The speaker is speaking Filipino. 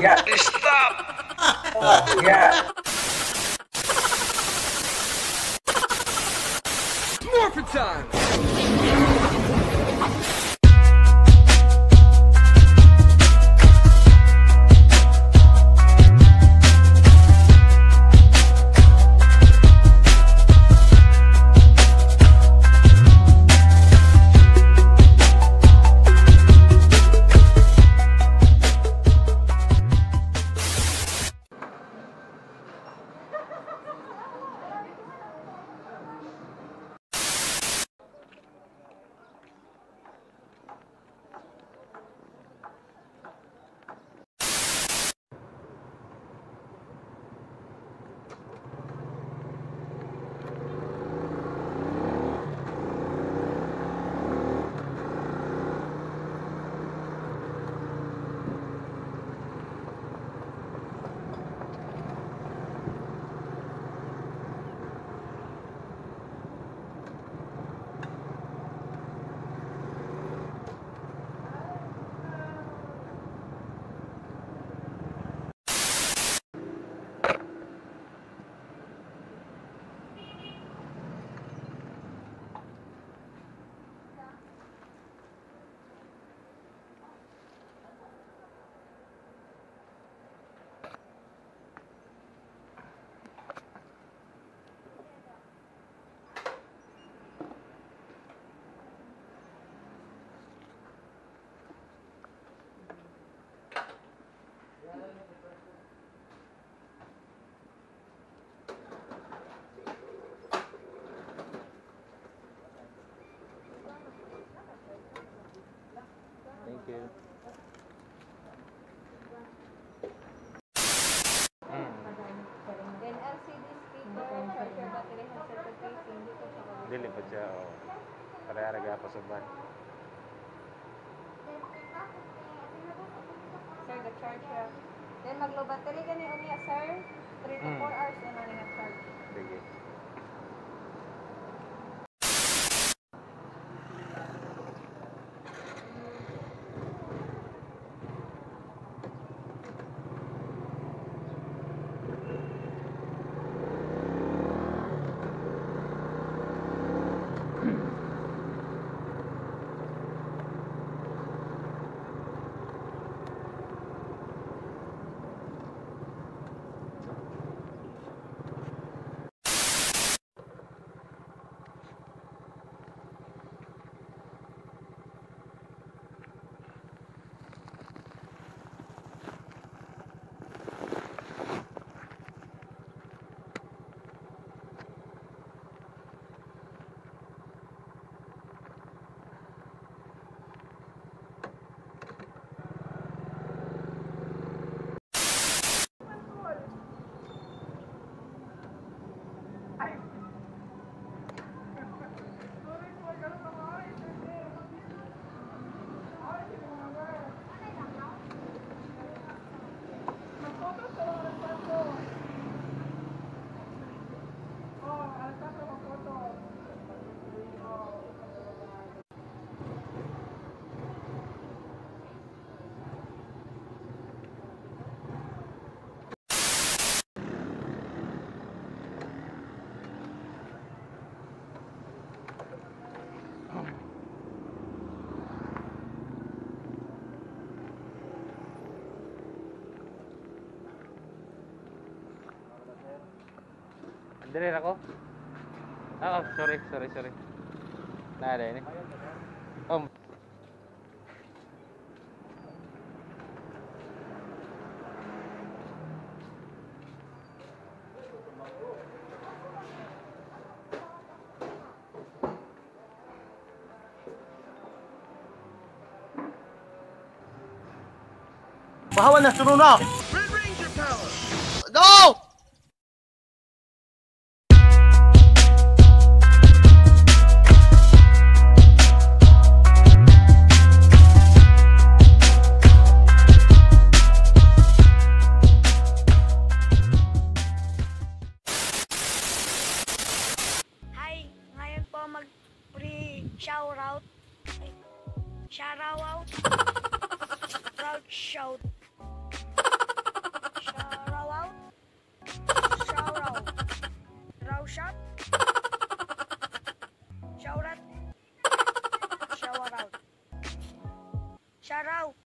Yeah. Stop! Yeah. Thank you. Then LCD speaker, charger battery, handset casing, dito sa kabila. Dili pa siya, oh. Para raga pa sa van. Sir, the charge siya. Then mag-low battery gani unya, sir. 3 to 4 Mm. hours na lang charge. Sige. Dili ako. Ah, oh, sorry, sorry, sorry. Nada ini. Om. Bahawan na, sunod na! Shout out. Shout out. Shout out.